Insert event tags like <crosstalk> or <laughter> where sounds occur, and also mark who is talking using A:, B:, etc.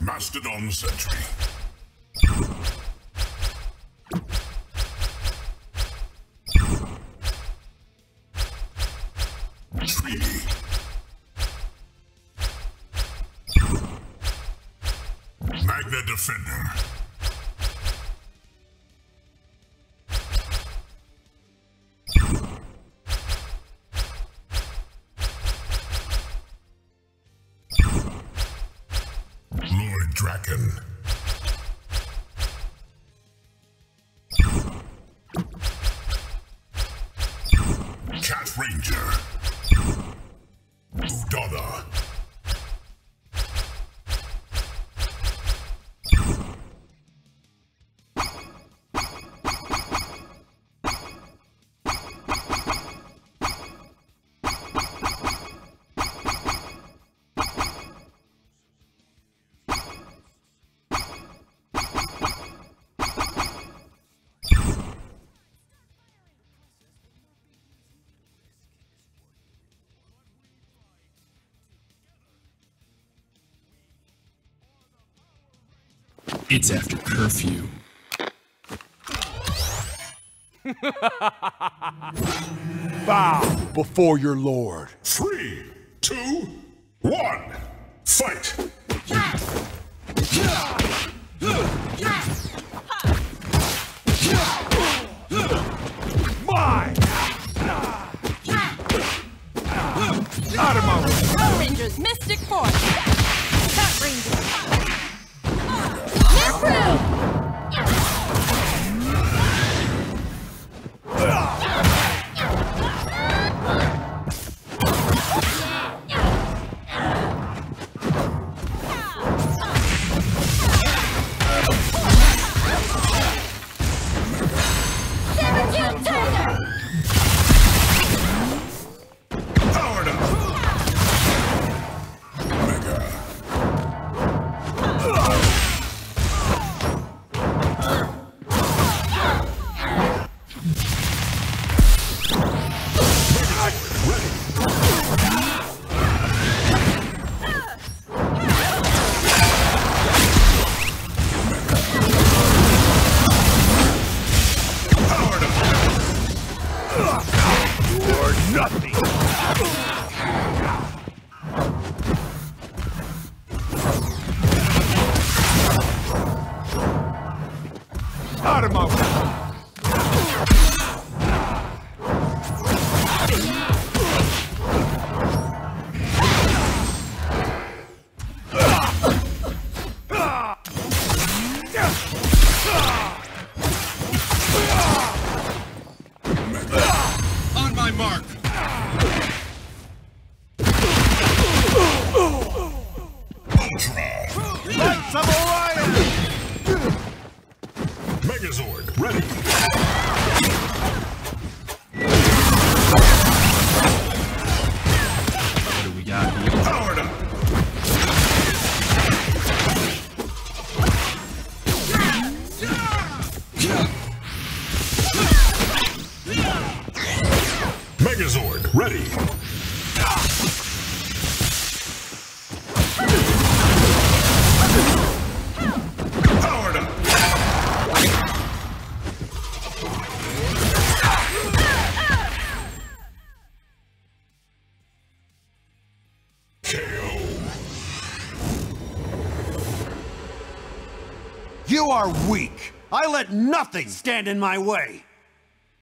A: Mastodon Sentry. Tree. Magna Defender. Drakkon. Cat Ranger.
B: It's after curfew. <laughs>
C: Bow before your lord.
A: Three, two, one, fight!
C: Mine! Out of my way!
D: Power Rangers Mystic Force. Cat Ranger. Necro.
C: Nothing! Out of my way! You are weak! I let nothing stand in my way!